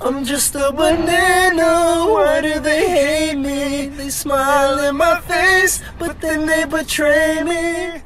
I'm just a banana. Why do they hate me? They smile in my face, but then they betray me.